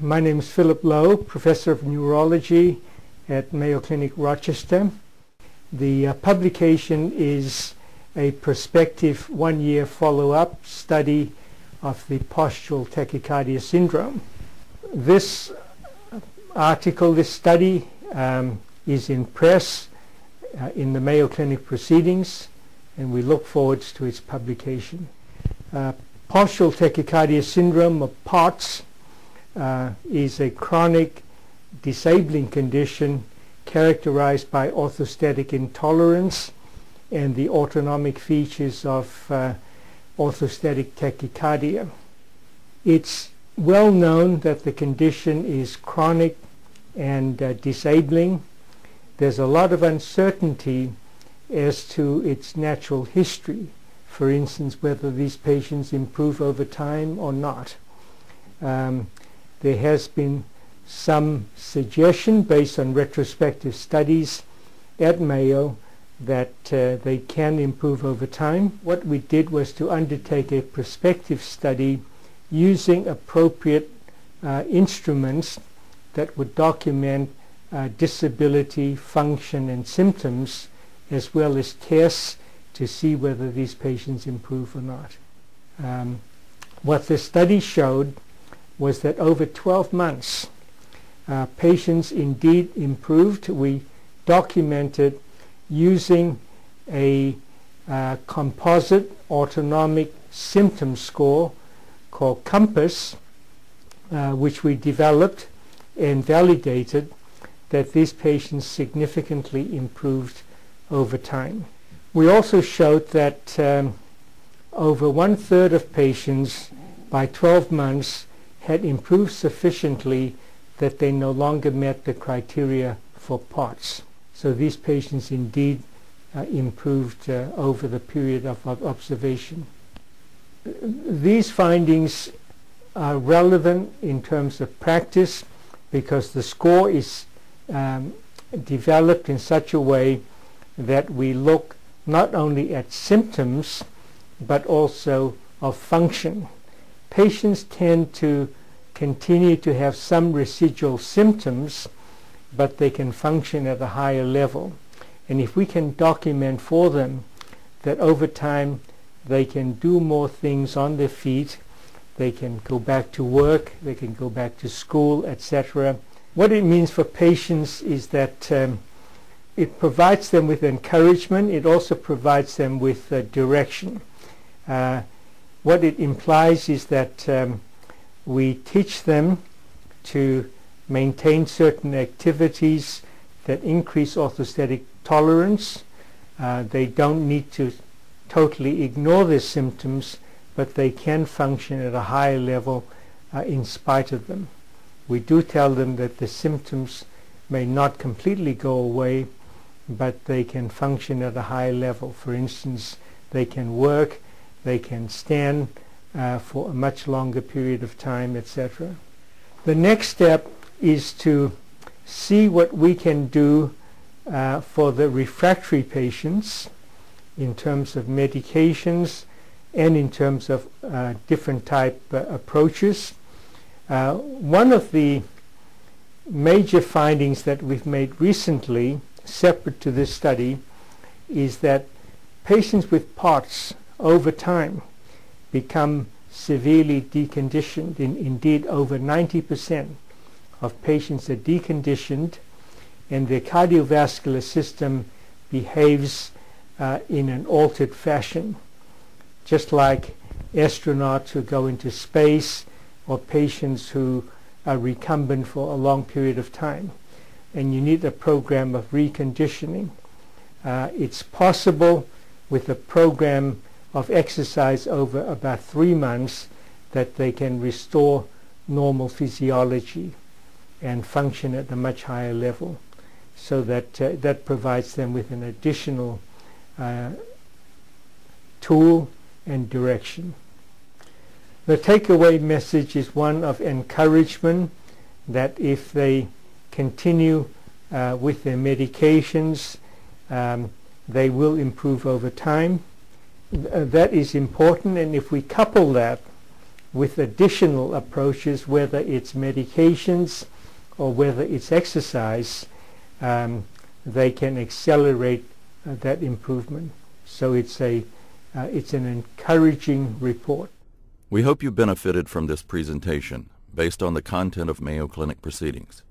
my name is Phillip Low, Professor of Neurology at Mayo Clinic Rochester. The uh, publication is a prospective one-year follow-up study of the postural tachycardia syndrome. This article, this study, um, is in press uh, in the Mayo Clinic Proceedings, and we look forward to its publication. Uh, postural tachycardia syndrome, or POTS, uh, is a chronic disabling condition characterized by orthostatic intolerance and the autonomic features of uh, orthostatic tachycardia. It's well known that the condition is chronic and uh, disabling. There's a lot of uncertainty as to its natural history. For instance, whether these patients improve over time or not. Um, there has been some suggestion based on retrospective studies at Mayo that uh, they can improve over time. What we did was to undertake a prospective study using appropriate uh, instruments that would document uh, disability, function, and symptoms, as well as tests to see whether these patients improve or not. Um, what the study showed was that over 12 months, uh, patients indeed improved. We documented using a uh, composite autonomic symptom score called COMPASS, uh, which we developed and validated that these patients significantly improved over time. We also showed that um, over one-third of patients by 12 months had improved sufficiently that they no longer met the criteria for POTS. So these patients indeed uh, improved uh, over the period of, of observation. These findings are relevant in terms of practice because the score is um, developed in such a way that we look not only at symptoms but also of function. Patients tend to continue to have some residual symptoms but they can function at a higher level. And if we can document for them that over time they can do more things on their feet, they can go back to work, they can go back to school, etc. What it means for patients is that um, it provides them with encouragement, it also provides them with uh, direction. Uh, what it implies is that um, we teach them to maintain certain activities that increase orthostatic tolerance. Uh, they don't need to totally ignore their symptoms, but they can function at a higher level uh, in spite of them. We do tell them that the symptoms may not completely go away, but they can function at a higher level. For instance, they can work, they can stand uh, for a much longer period of time, etc. The next step is to see what we can do uh, for the refractory patients in terms of medications and in terms of uh, different type uh, approaches. Uh, one of the major findings that we've made recently, separate to this study, is that patients with POTS over time become severely deconditioned. In, indeed, over 90 percent of patients are deconditioned and their cardiovascular system behaves uh, in an altered fashion, just like astronauts who go into space or patients who are recumbent for a long period of time. And you need a program of reconditioning. Uh, it's possible with a program of exercise over about three months that they can restore normal physiology and function at a much higher level so that uh, that provides them with an additional uh, tool and direction. The takeaway message is one of encouragement that if they continue uh, with their medications, um, they will improve over time. Th that is important and if we couple that with additional approaches, whether it's medications or whether it's exercise, um, they can accelerate uh, that improvement. So it's a uh, it's an encouraging report. We hope you benefited from this presentation based on the content of Mayo Clinic proceedings.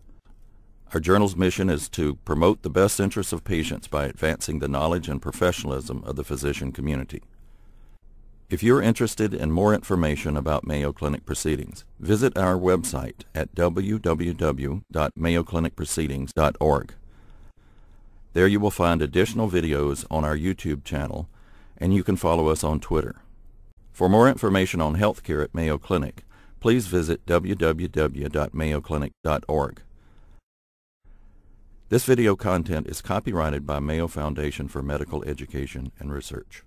Our journal's mission is to promote the best interests of patients by advancing the knowledge and professionalism of the physician community. If you're interested in more information about Mayo Clinic proceedings, visit our website at www.mayoclinicproceedings.org. There you will find additional videos on our YouTube channel, and you can follow us on Twitter. For more information on healthcare at Mayo Clinic, please visit www.mayoclinic.org. This video content is copyrighted by Mayo Foundation for Medical Education and Research.